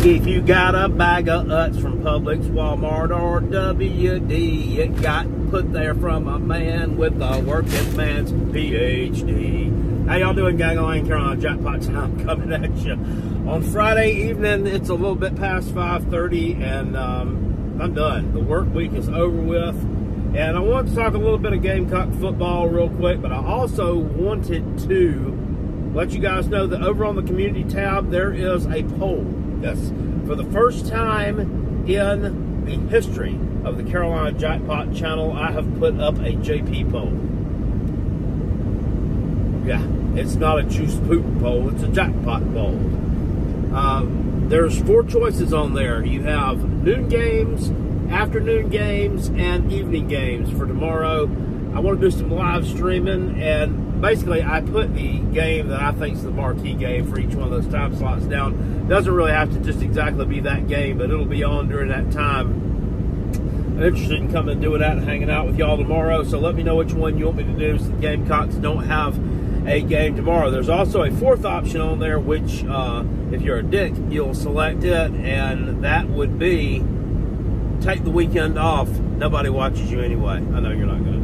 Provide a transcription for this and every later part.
If you got a bag of Utz from Publix, Walmart, or WD, it got put there from a man with a working man's PhD. How y'all doing, gang? I'm Carolina Jackpot Time coming at you. On Friday evening, it's a little bit past 5.30, and um, I'm done. The work week is over with. And I want to talk a little bit of Gamecock football real quick, but I also wanted to let you guys know that over on the community tab, there is a poll. Yes, for the first time in the history of the Carolina Jackpot channel, I have put up a JP poll. Yeah, it's not a juice poop poll, it's a jackpot poll. Um, there's four choices on there. You have noon games, afternoon games and evening games for tomorrow. I want to do some live streaming, and basically, I put the game that I think is the marquee game for each one of those time slots down. Doesn't really have to just exactly be that game, but it'll be on during that time. I'm interested in coming and doing that and hanging out with y'all tomorrow. So let me know which one you want me to do. So the Gamecocks don't have a game tomorrow. There's also a fourth option on there, which uh, if you're a dick, you'll select it, and that would be take the weekend off. Nobody watches you anyway. I know you're not going to.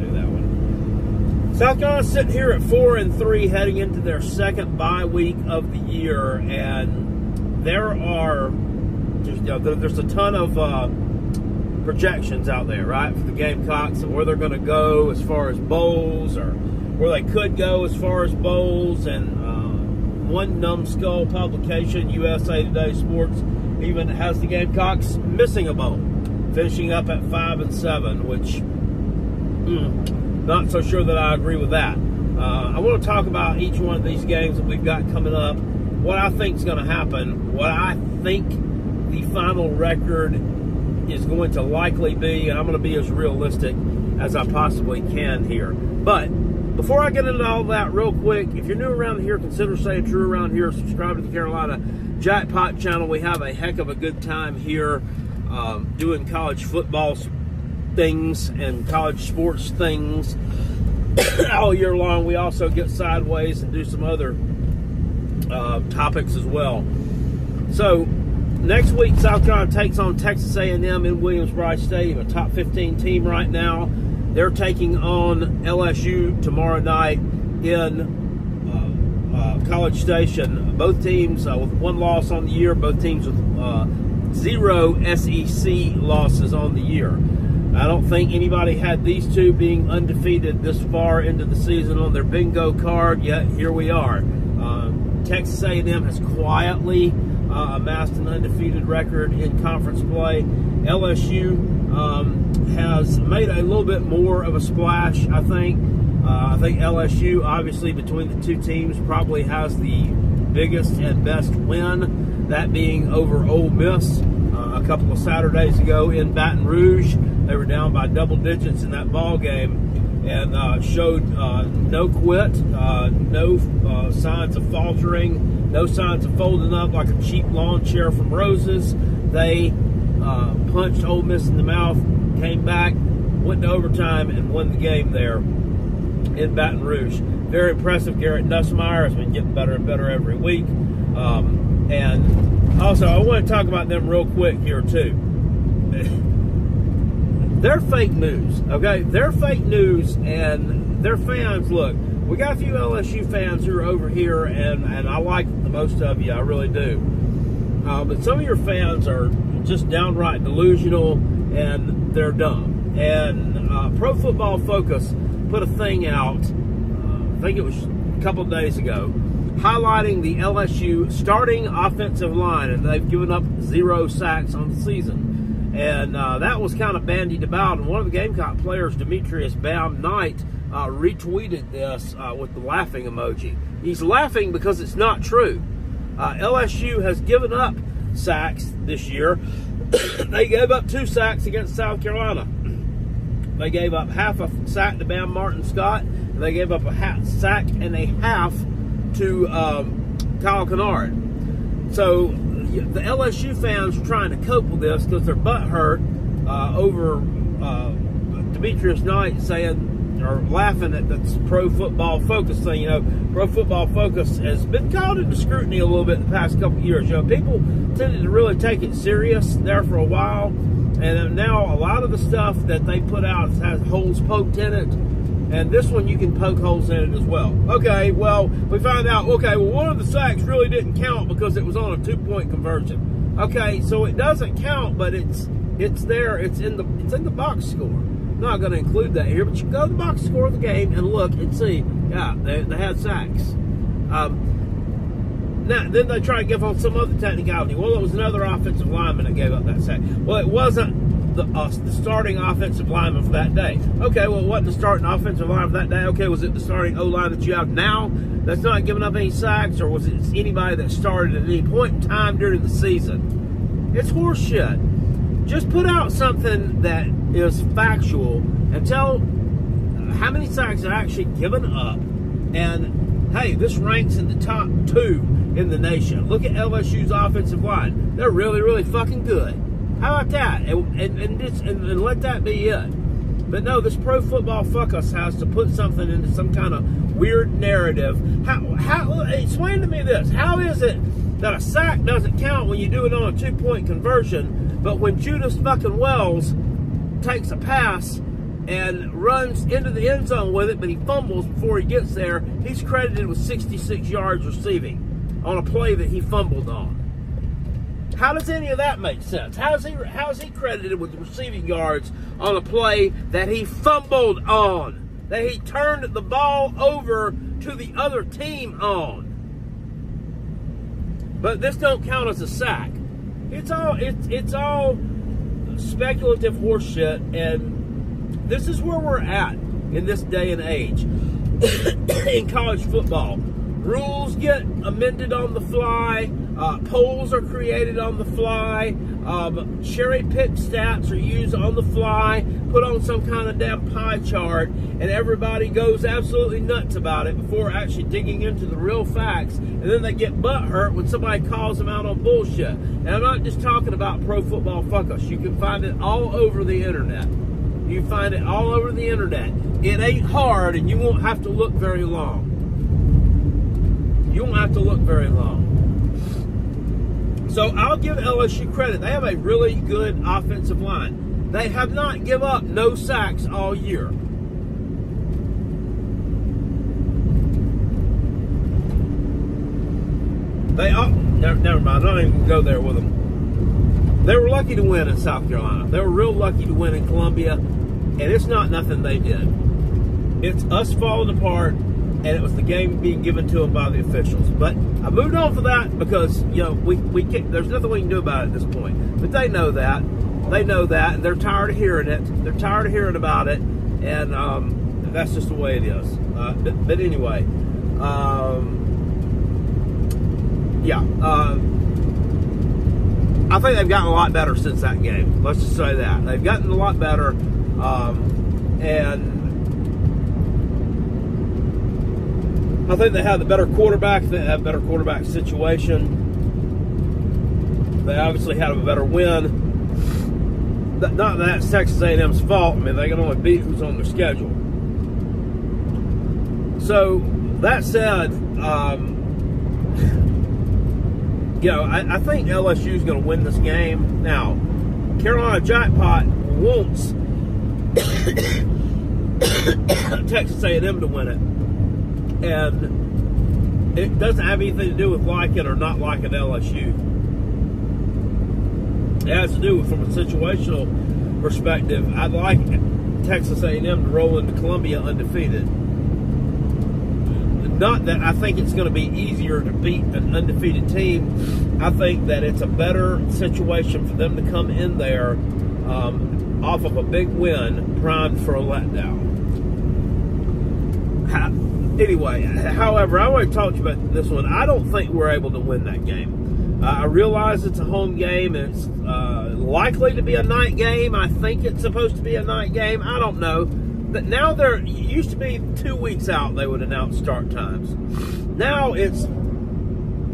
South Carolina's sitting here at four and three, heading into their second bye week of the year, and there are just, you know, there's a ton of uh, projections out there, right, for the Gamecocks and where they're going to go as far as bowls or where they could go as far as bowls and. Uh, one numbskull publication, USA Today Sports, even has the Gamecocks missing a bowl finishing up at five and seven, which mm, not so sure that I agree with that. Uh, I want to talk about each one of these games that we've got coming up, what I think is going to happen, what I think the final record is going to likely be, and I'm going to be as realistic as I possibly can here. But before I get into all that, real quick, if you're new around here, consider saying true around here. Subscribe to the Carolina Jackpot channel. We have a heck of a good time here um, doing college football things and college sports things all year long. We also get sideways and do some other uh, topics as well. So next week, South Carolina takes on Texas A&M in Williams-Brice Stadium, a top 15 team right now. They're taking on LSU tomorrow night in uh, uh, College Station. Both teams uh, with one loss on the year. Both teams with uh, zero SEC losses on the year. I don't think anybody had these two being undefeated this far into the season on their bingo card, yet here we are. Uh, Texas A&M has quietly uh, amassed an undefeated record in conference play. LSU um, has made a little bit more of a splash, I think. Uh, I think LSU, obviously, between the two teams, probably has the biggest and best win, that being over Ole Miss uh, a couple of Saturdays ago in Baton Rouge. They were down by double digits in that ball game and uh, showed uh, no quit, uh, no uh, signs of faltering, no signs of folding up like a cheap lawn chair from Roses. They uh, punched Ole Miss in the mouth, came back, went to overtime, and won the game there in Baton Rouge. Very impressive. Garrett Nussmeier has been getting better and better every week. Um, and also, I want to talk about them real quick here, too. they're fake news, okay? They're fake news, and their fans, look, we got a few LSU fans who are over here, and, and I like the most of you, I really do. Uh, but some of your fans are just downright delusional, and they're dumb. And uh, Pro Football Focus put a thing out, uh, I think it was a couple days ago, highlighting the LSU starting offensive line, and they've given up zero sacks on the season. And uh, that was kind of bandied about. And one of the Gamecock players, Demetrius Baum Knight, uh, retweeted this uh, with the laughing emoji. He's laughing because it's not true. Uh, LSU has given up sacks this year. they gave up two sacks against South Carolina. They gave up half a sack to Bam Martin Scott. And they gave up a half, sack and a half to um, Kyle Kennard. So the LSU fans are trying to cope with this because their butt hurt uh, over uh, Demetrius Knight saying or laughing at this pro football focus thing. You know, pro football focus has been called into scrutiny a little bit in the past couple years. You know, people tended to really take it serious there for a while, and now a lot of the stuff that they put out has holes poked in it. And this one you can poke holes in it as well. Okay, well, we find out, okay, well, one of the sacks really didn't count because it was on a two point conversion. Okay, so it doesn't count, but it's it's there, it's in the it's in the box score. I'm not going to include that here, but you go to the box score of the game and look and see, yeah, they, they had sacks. Um, now, then they try to give on some other technicality. Well, it was another offensive lineman that gave up that sack. Well, it wasn't the, uh, the starting offensive lineman for that day. Okay, well, wasn't the starting offensive line for that day. Okay, was it the starting O line that you have now that's not giving up any sacks, or was it anybody that started at any point in time during the season? It's horseshit just put out something that is factual and tell how many sacks are actually given up. And hey, this ranks in the top two in the nation. Look at LSU's offensive line; they're really, really fucking good. How about that? And and, and, this, and, and let that be it. But no, this pro football fuck us has to put something into some kind of weird narrative. How, how, explain to me this. How is it that a sack doesn't count when you do it on a two point conversion, but when Juice fucking Wells takes a pass and runs into the end zone with it, but he fumbles before he gets there, he's credited with 66 yards receiving on a play that he fumbled on. How does any of that make sense? How is he how is he credited with receiving yards on a play that he fumbled on? That he turned the ball over to the other team on? But this don't count as a sack. It's all it's it's all speculative horseshit, and this is where we're at in this day and age in college football. Rules get amended on the fly. Uh, polls are created on the fly. Um, cherry pick stats are used on the fly, put on some kind of damn pie chart, and everybody goes absolutely nuts about it before actually digging into the real facts. And then they get butt hurt when somebody calls them out on bullshit. And I'm not just talking about pro football fuck us. You can find it all over the internet. You find it all over the internet. It ain't hard, and you won't have to look very long. You won't have to look very long. So I'll give LSU credit. They have a really good offensive line. They have not give up no sacks all year. They oh, never, never mind. I'm not even go there with them. They were lucky to win in South Carolina. They were real lucky to win in Columbia, and it's not nothing they did. It's us falling apart and it was the game being given to them by the officials. But I moved on for that because you know we we can't, there's nothing we can do about it at this point. But they know that, they know that, and they're tired of hearing it. They're tired of hearing about it, and um, that's just the way it is. Uh, but, but, anyway, um, yeah. Uh, I think they've gotten a lot better since that game. Let's just say that they've gotten a lot better, um, and I think they have the better quarterback. They have better quarterback situation. They obviously had a better win. Not that that's Texas A&M's fault. I mean, they can only beat who's on their schedule. So that said, um, you know, I, I think LSU is going to win this game. Now, Carolina Jackpot wants Texas A&M to win it and it doesn't have anything to do with liking or not liking LSU. It has to do with from a situational perspective. I'd like Texas A&M to roll into Columbia undefeated. Not that I think it's going to be easier to beat an undefeated team. I think that it's a better situation for them to come in there um, off of a big win, primed for a letdown anyway, however, I want to talk to you about this one. I don't think we're able to win that game. Uh, I realize it's a home game. It's uh, likely to be a night game. I think it's supposed to be a night game. I don't know. But now there used to be two weeks out they would announce start times. Now it's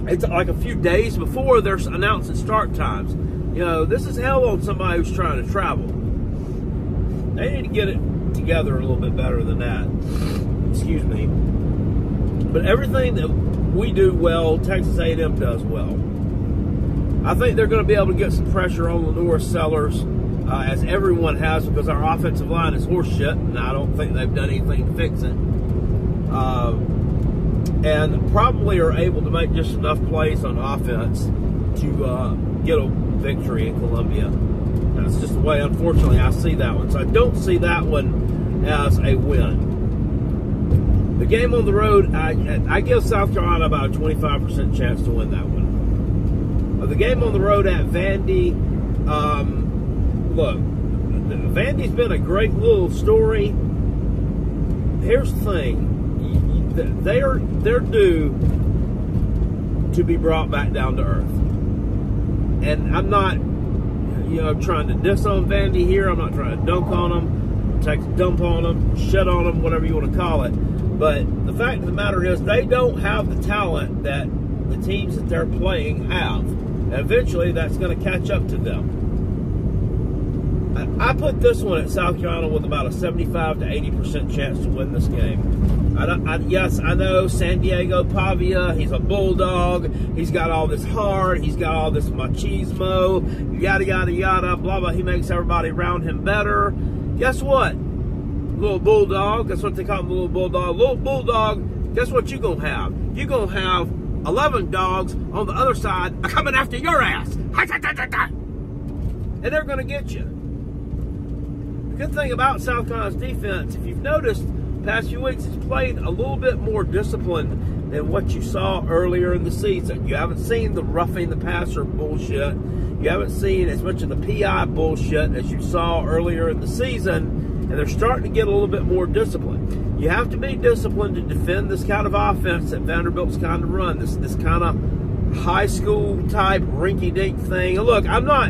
it's like a few days before they're announcing start times. You know, this is hell on somebody who's trying to travel. They need to get it together a little bit better than that. Excuse me. But everything that we do well, Texas A&M does well. I think they're going to be able to get some pressure on LaNorris Sellers, uh, as everyone has, because our offensive line is horseshit, and I don't think they've done anything to fix it. Uh, and probably are able to make just enough plays on offense to uh, get a victory in Columbia. That's just the way, unfortunately, I see that one. So I don't see that one as a win. The game on the road, I, I give South Carolina about a 25% chance to win that one. Uh, the game on the road at Vandy, um, look, Vandy's been a great little story. Here's the thing they are they're due to be brought back down to earth. And I'm not, you know, trying to diss on Vandy here. I'm not trying to dunk on them, take dump on them, shit on them, whatever you want to call it. But the fact of the matter is, they don't have the talent that the teams that they're playing have. And eventually, that's going to catch up to them. I put this one at South Carolina with about a 75 to 80% chance to win this game. I I, yes, I know San Diego Pavia, he's a bulldog. He's got all this heart. He's got all this machismo, yada, yada, yada, blah, blah. He makes everybody around him better. Guess what? Little bulldog, that's what they call him, little bulldog. Little bulldog, guess what you're going to have? You're going to have 11 dogs on the other side coming after your ass. And they're going to get you The good thing about South Carolina's defense, if you've noticed, past few weeks, it's played a little bit more disciplined than what you saw earlier in the season. You haven't seen the roughing the passer bullshit. You haven't seen as much of the PI bullshit as you saw earlier in the season, and they're starting to get a little bit more disciplined. You have to be disciplined to defend this kind of offense that Vanderbilt's kind of run. This this kind of high school type rinky dink thing. look, I'm not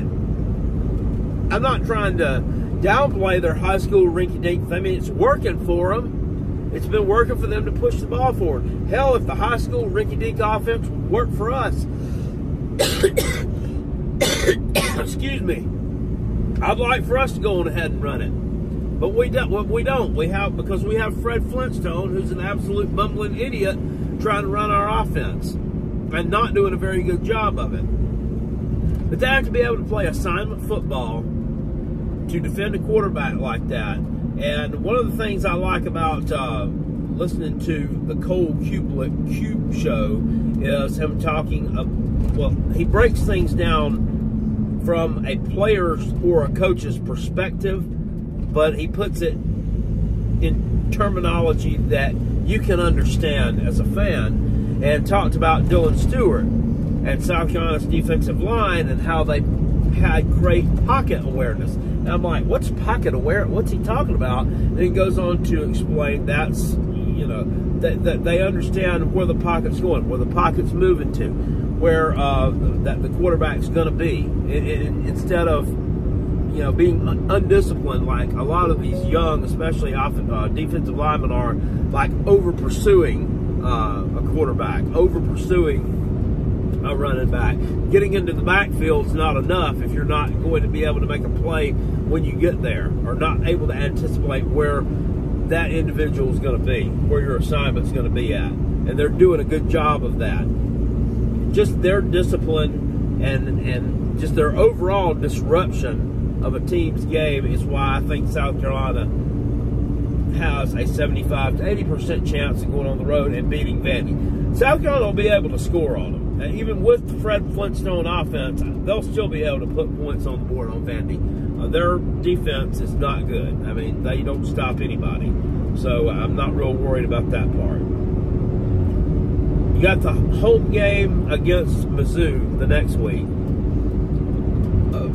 I'm not trying to downplay their high school rinky dink. I mean, it's working for them. It's been working for them to push the ball forward. Hell, if the high school rinky dink offense worked for us, excuse me, I'd like for us to go on ahead and run it. But we don't. We don't. We have because we have Fred Flintstone, who's an absolute bumbling idiot, trying to run our offense and not doing a very good job of it. But they have to be able to play assignment football to defend a quarterback like that. And one of the things I like about uh, listening to the Cole Cubelic Cube show is him talking. Uh, well, he breaks things down from a player's or a coach's perspective, but he puts it in terminology that you can understand as a fan. And talked about Dylan Stewart and South Carolina's defensive line and how they had great pocket awareness. And I'm like, what's pocket aware? What's he talking about? And he goes on to explain that's, you know, that, that they understand where the pocket's going, where the pocket's moving to, where uh, that the quarterback's going to be. It, it, instead of, you know, being undisciplined like a lot of these young, especially often, uh, defensive linemen are, like over pursuing uh, a quarterback, over pursuing a running back. Getting into the backfield is not enough if you're not going to be able to make a play when you get there or not able to anticipate where that individual is going to be, where your assignment is going to be at. And they're doing a good job of that. Just their discipline and, and just their overall disruption of a team's game is why I think South Carolina has a 75 to 80% chance of going on the road and beating Vandy. South Carolina will be able to score on them And even with the Fred Flintstone offense, they'll still be able to put points on the board on Vandy. Uh, their defense is not good. I mean, they don't stop anybody. So I'm not real worried about that part. You got the home game against Mizzou the next week.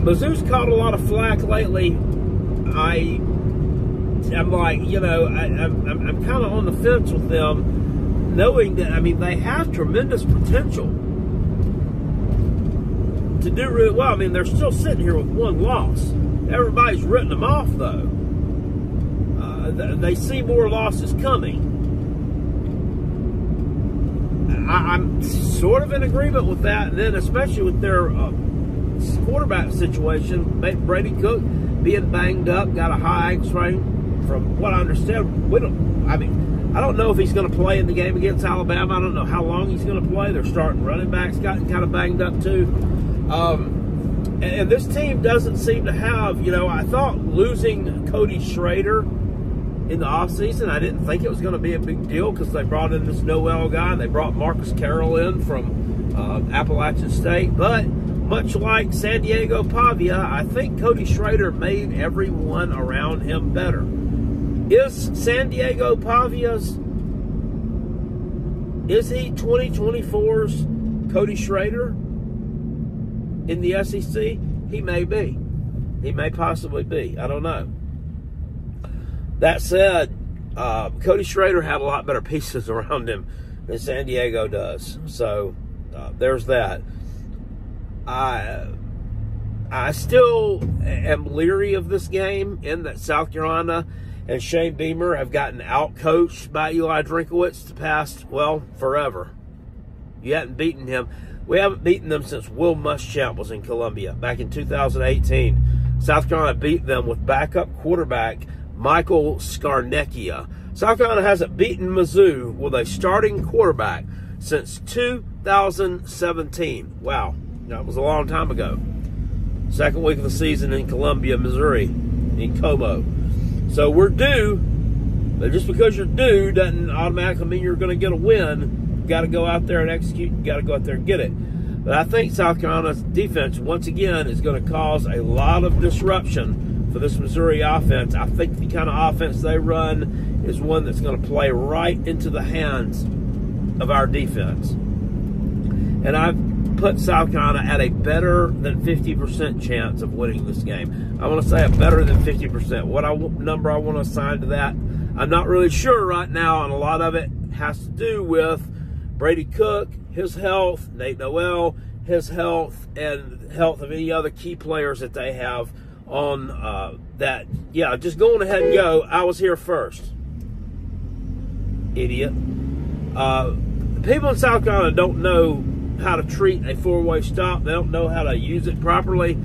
Mizzou's caught a lot of flack lately. I, I'm like, you know, I, I'm, I'm kind of on the fence with them, knowing that I mean they have tremendous potential to do really well. I mean, they're still sitting here with one loss. Everybody's written them off, though. Uh, they see more losses coming. I, am sort of in agreement with that, and then especially with their uh, quarterback situation, Brady Cook being banged up, got a high sprain. from what I understand, we don't. I mean, I don't know if he's going to play in the game against Alabama. I don't know how long he's going to play. They're starting running backs gotten kind of banged up too. Um, and, and this team doesn't seem to have. You know, I thought losing Cody Schrader in the offseason, I didn't think it was going to be a big deal because they brought in this Noel guy and they brought Marcus Carroll in from uh, Appalachian State. But much like San Diego Pavia, I think Cody Schrader made everyone around him better. Is San Diego Pavia's, is he 2024's Cody Schrader in the SEC? He may be. He may possibly be. I don't know. That said, uh, Cody Schrader had a lot better pieces around him than San Diego does. So uh, there's that. I I still am leery of this game in that South Carolina and Shane Beamer have gotten outcoached by Eli Drinkwitz the past, well, forever. You hadn't beaten him. We haven't beaten them since Will Muschamp was in Columbia back in 2018. South Carolina beat them with backup quarterback Michael Scarnecchia. South Carolina hasn't beaten Mizzou with a starting quarterback since 2017. Wow, that was a long time ago. Second week of the season in Columbia, Missouri, in Como. So we're due, but just because you're due doesn't automatically mean you're going to get a win. You've got to go out there and execute. You got to go out there and get it. But I think South Carolina's defense, once again, is going to cause a lot of disruption for this Missouri offense. I think the kind of offense they run is one that's going to play right into the hands of our defense. And I've put South Carolina at a better than 50% chance of winning this game. I want to say a better than 50%. What I, number I want to assign to that, I'm not really sure right now, and a lot of it has to do with Brady Cook, his health, Nate Noel, his health, and health of any other key players that they have on uh, that. Yeah, just going ahead and go. I was here first. Idiot. Uh, people in South Carolina don't know how to treat a four-way stop. They don't know how to use it properly.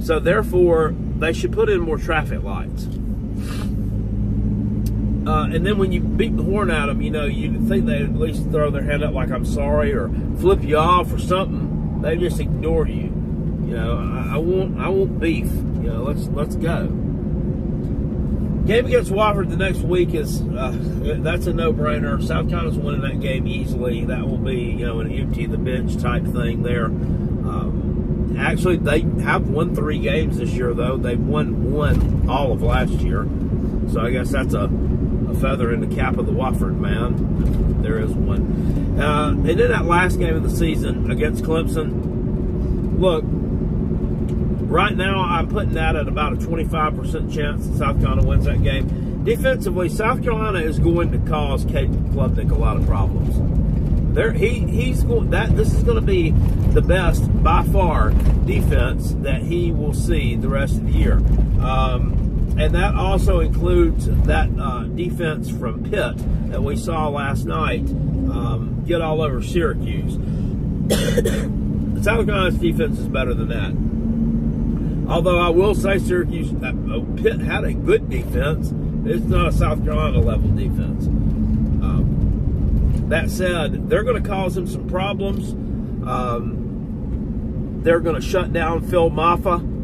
So therefore, they should put in more traffic lights. Uh, and then when you beat the horn at them, you know, you think they'd at least throw their hand up like I'm sorry or flip you off or something. They just ignore you. You know, I, I want I want beef. You know, let's let's go. Game against Wofford the next week is uh, that's a no-brainer. South Carolina's winning that game easily. That will be you know an empty the bench type thing there. Um, actually, they have won three games this year though. They've won one all of last year, so I guess that's a, a feather in the cap of the Wofford man. There is one. Uh, and then that last game of the season against Clemson. Look, Right now, I'm putting that at about a 25% chance that South Carolina wins that game. Defensively, South Carolina is going to cause Cade Klubnik a lot of problems. There, he he's going that this is going to be the best by far defense that he will see the rest of the year, um, and that also includes that uh, defense from Pitt that we saw last night um, get all over Syracuse. South Carolina's defense is better than that. Although I will say Syracuse, uh, uh, Pitt had a good defense. It's not a South Carolina level defense. Um, that said, they're going to cause him some problems. Um, they're going to shut down Phil Mafah.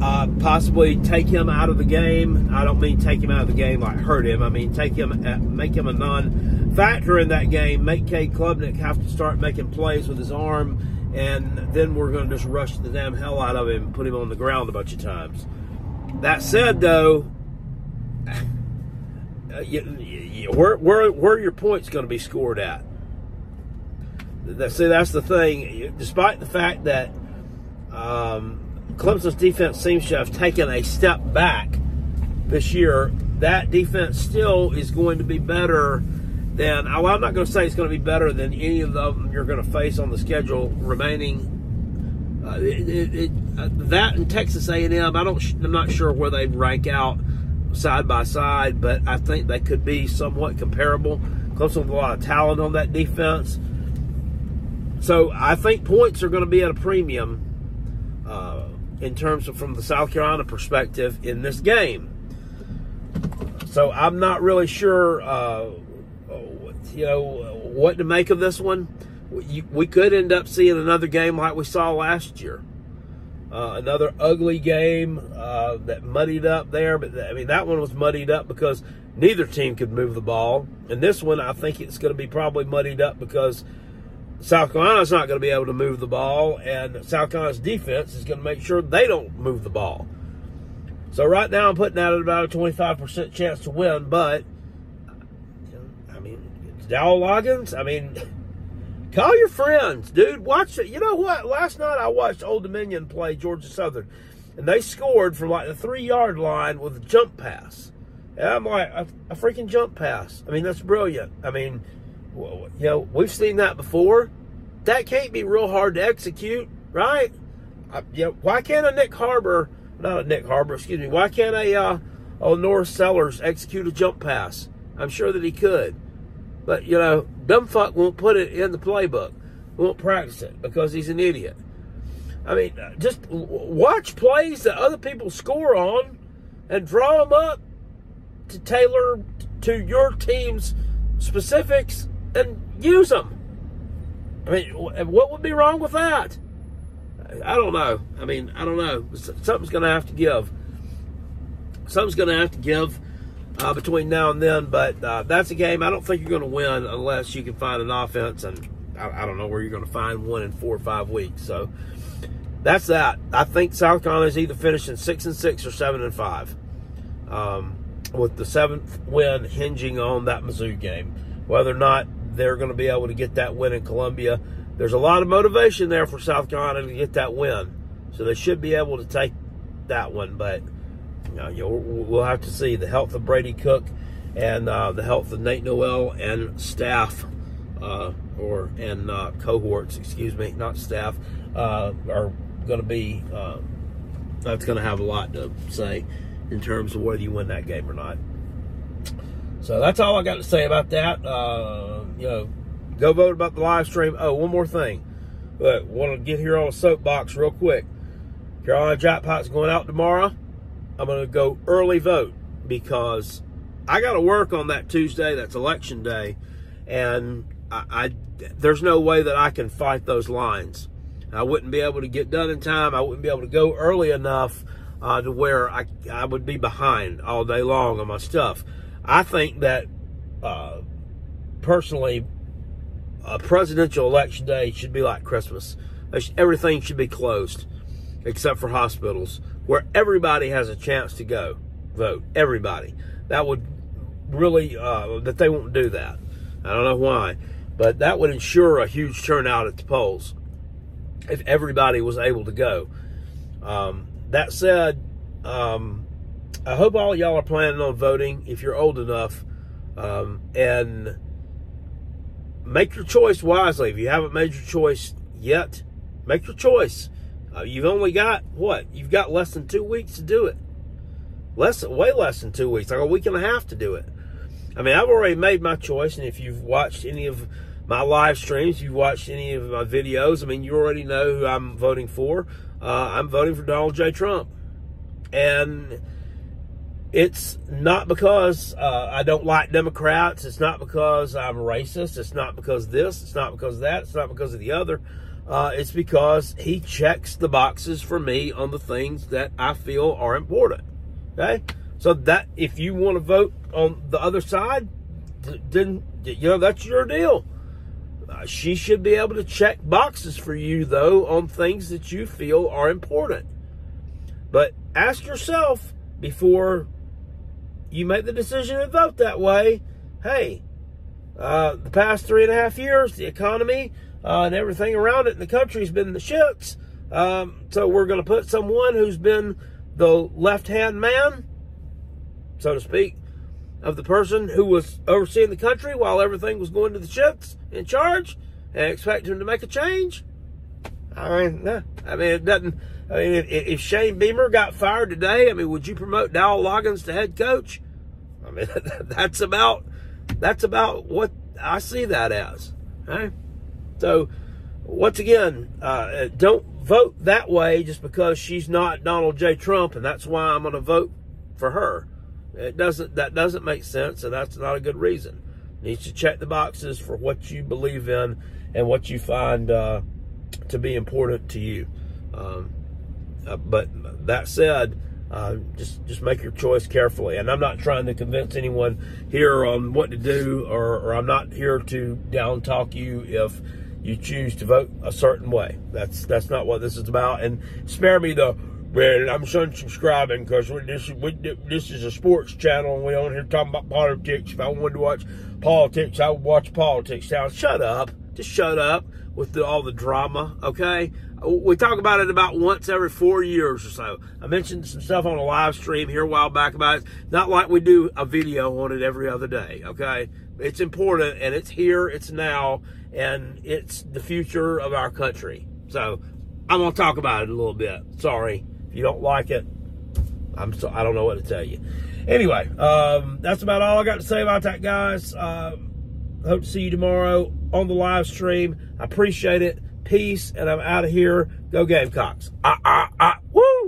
Uh, possibly take him out of the game. I don't mean take him out of the game like hurt him. I mean take him, uh, make him a non-factor in that game. Make Cade Klubnik have to start making plays with his arm and then we're going to just rush the damn hell out of him and put him on the ground a bunch of times. That said, though, uh, where, where, where your points going to be scored at? See, that's the thing. Despite the fact that um, Clemson's defense seems to have taken a step back this year, that defense still is going to be better then I'm not going to say it's going to be better than any of them you're going to face on the schedule remaining. Uh, it, it, it, uh, that and Texas A&M, I don't, I'm not sure where they rank out side by side, but I think they could be somewhat comparable. Clemson with a lot of talent on that defense. So I think points are going to be at a premium. Uh, in terms of from the South Carolina perspective in this game. So I'm not really sure, uh, you know, what to make of this one. We could end up seeing another game like we saw last year. Uh, another ugly game uh, that muddied up there, but I mean that one was muddied up because neither team could move the ball, and this one I think it's going to be probably muddied up because South Carolina's not going to be able to move the ball, and South Carolina's defense is going to make sure they don't move the ball. So right now I'm putting out at about a 25% chance to win, but I mean, Dowell Loggins, I mean, call your friends, dude. Watch it. You know what? Last night I watched Old Dominion play Georgia Southern, and they scored from like the three yard line with a jump pass. And I'm like, a, a freaking jump pass. I mean, that's brilliant. I mean, you know, we've seen that before. That can't be real hard to execute, right? I, you know, why can't a Nick Harbor not a Nick Harbor, excuse me. Why can't a uh, Norris Sellers execute a jump pass? I'm sure that he could, but you know, dumb fuck won't put it in the playbook, won't practice it because he's an idiot. I mean, just watch plays that other people score on, and draw them up to tailor to your team's specifics and use them. I mean, what would be wrong with that? I don't know. I mean, I don't know. Something's going to have to give. Something's going to have to give uh, between now and then. But uh, that's a game I don't think you're going to win unless you can find an offense, and I, I don't know where you're going to find one in four or five weeks. So that's that. I think South Carolina is either finishing six and six or seven and five, um, with the seventh win hinging on that Mizzou game. Whether or not they're going to be able to get that win in Columbia there's a lot of motivation there for South Carolina to get that win. So they should be able to take that one. But know, we'll have to see the health of Brady Cook and uh, the health of Nate Noel and staff, uh, or and uh, cohorts, excuse me, not staff, uh, are going to be. Uh, that's going to have a lot to say in terms of whether you win that game or not. So that's all I got to say about that. Uh, you know, Go vote about the live stream. Oh, one more thing. Look, want to get here on a soapbox real quick. Carolina Jackpot's going out tomorrow. I'm going to go early vote because I got to work on that Tuesday. That's election day, and I, I, there's no way that I can fight those lines. I wouldn't be able to get done in time. I wouldn't be able to go early enough uh, to where I I would be behind all day long on my stuff. I think that uh, personally a presidential election day should be like Christmas. Everything should be closed except for hospitals where everybody has a chance to go vote. Everybody. That would really, uh, that they won't do that. I don't know why, but that would ensure a huge turnout at the polls if everybody was able to go. Um, that said, um, I hope all y'all are planning on voting if you're old enough. Um, and make your choice wisely. If you haven't made your choice yet, make your choice. Uh, you've only got what? You've got less than two weeks to do it. Less, way less than two weeks, like a week and a half to do it. I mean, I've already made my choice, and if you've watched any of my live streams, you've watched any of my videos, I mean, you already know who I'm voting for. Uh, I'm voting for Donald J. Trump, and it's not because uh, I don't like Democrats. It's not because I'm racist. It's not because this. It's not because that. It's not because of the other. Uh, it's because he checks the boxes for me on the things that I feel are important. Okay, so that if you want to vote on the other side, then you know that's your deal. Uh, she should be able to check boxes for you though on things that you feel are important. But ask yourself before you make the decision to vote that way, hey, uh, the past three and a half years, the economy uh, and everything around it in the country has been the shits. Um, so we're going to put someone who's been the left hand man, so to speak, of the person who was overseeing the country while everything was going to the shits in charge and expect him to make a change. I mean, I mean, it doesn't. I mean, if, if, Shane Beamer got fired today, I mean, would you promote Dowell Loggins to head coach? I mean, that's about that's about what I see that as. Okay? So once again, uh, don't vote that way just because she's not Donald J. Trump, and that's why I'm going to vote for her. It doesn't. That doesn't make sense, and that's not a good reason. Needs to check the boxes for what you believe in and what you find uh, to be important to you. Um, uh, but that said, uh, just just make your choice carefully. And I'm not trying to convince anyone here on what to do, or, or I'm not here to down talk you if you choose to vote a certain way. That's that's not what this is about. And spare me the well, I'm unsubscribing because this this is a sports channel and we on here talking about politics. If I wanted to watch politics, I would watch politics. Now, shut up. Just shut up with the, all the drama, okay? We talk about it about once every four years or so. I mentioned some stuff on a live stream here a while back about it. Not like we do a video on it every other day, okay? It's important and it's here, it's now, and it's the future of our country. So I'm to talk about it a little bit. Sorry. If you don't like it, I'm so, I don't know what to tell you. Anyway, um, that's about all I got to say about that, guys. Uh, hope to see you tomorrow on the live stream. I appreciate it. Peace, and I'm out of here. Go Gamecocks. Ah, ah, ah. Woo!